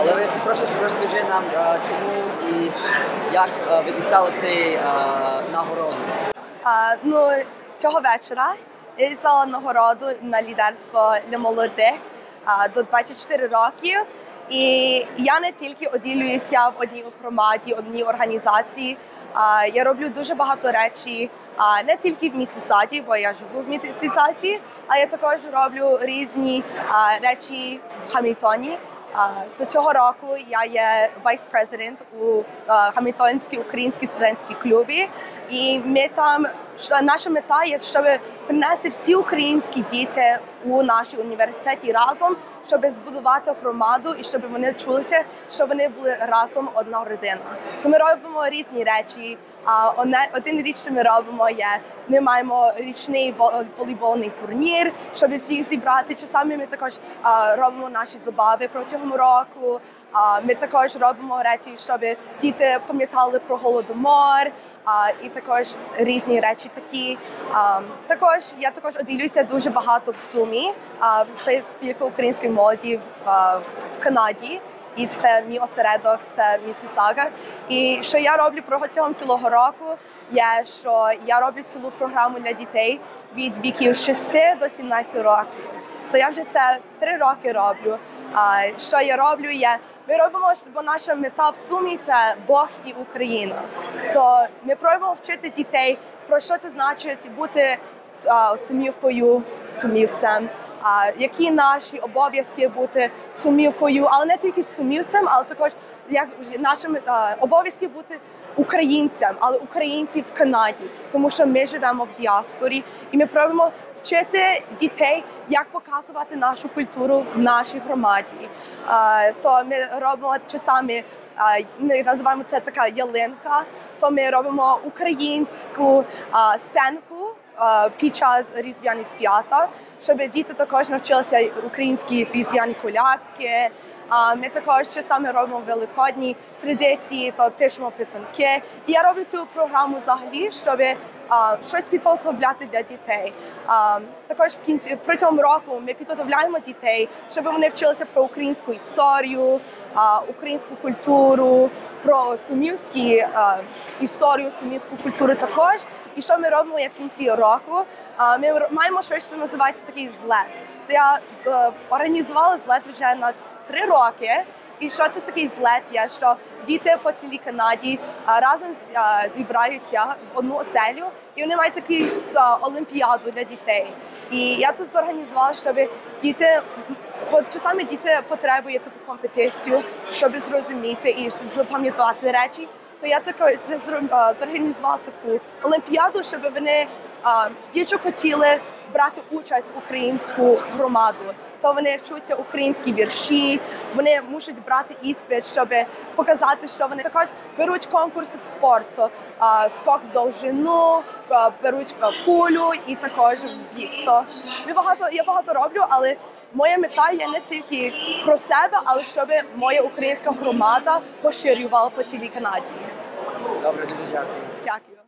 Але ви прошу розкажи нам, е, чому і як е, ви дістали цей е, нагороду. Ну, цього вечора я дістала нагороду на лідерство для молодих а, до 24 років. І я не тільки оділююся в одній громаді, одній організації. Я роблю дуже багато речей а, не тільки в Місісаді, бо я живу в Місісаді, а я також роблю різні речі в Хамільтоні. До цього року я є вайс-президент у Хамітонській українській студентській клубі, і ми там наша мета є, щоб принести всі українські діти у наші університеті разом, щоб збудувати громаду і щоб вони чулися, що вони були разом одна родина. Ми робимо різні речі. А один річ, що ми робимо, є ми маємо річний вол- волейбольний турнір, щоб всіх зібрати. Часами ми також робимо наші забави протягом року. Ми також робимо речі, щоб діти пам'ятали про голодомор. А, і також різні речі такі. А, також я також оділюся дуже багато в сумі. А, це спілка української молоді в, а, в Канаді. І це мій осередок, це Місісага. І що я роблю протягом цілого року, є, що я роблю цілу програму для дітей від віків 6 до 17 років. То я вже це три роки роблю. А що я роблю? Є ми робимо, бо наша мета в сумі це Бог і Україна. То ми пробуємо вчити дітей про що це значить бути а, сумівкою, сумівцем. А які наші обов'язки бути сумівкою, але не тільки сумівцем, але також як нашими а, обов'язки бути українцем, але українці в Канаді, тому що ми живемо в діаспорі, і ми пробуємо вчити дітей, як показувати нашу культуру в нашій громаді. То ми робимо часами, ми називаємо це така ялинка. То ми робимо українську сценку під час різдвяні свята, щоб діти також навчилися українські різдвяні колядки. Ми також часами робимо великодні традиції, то пишемо писанки. Я роблю цю програму взагалі, щоб щось підготовляти для дітей. А, також в кінці протягом року ми підготовляємо дітей, щоб вони вчилися про українську історію, українську культуру, про сумівські а, історію, сумівську культуру також. І що ми робимо є в кінці року? Ми маємо щось, що називається такий злет. Я е, організувала злет вже на три роки. І що це такий злет є, що діти по цілій Канаді разом зібраються в одну оселю, і вони мають таку олімпіаду для дітей. І я тут зорганізувала, щоб діти, часами діти потребує таку компетицію, щоб зрозуміти і запам'ятати речі. То я зро- зорганізувала таку олімпіаду, щоб вони більше хотіли брати участь в українську громаду. То вони вчаться українські вірші, вони мусять брати іспит, щоб показати, що вони також беруть конкурси в спорту, скок в довжину, беруть а, кулю і також в бік. То ми багато я багато роблю, але моя мета є не тільки про себе, але щоб моя українська громада поширювала по цілій Канаді. Добре, дуже дякую. Дякую.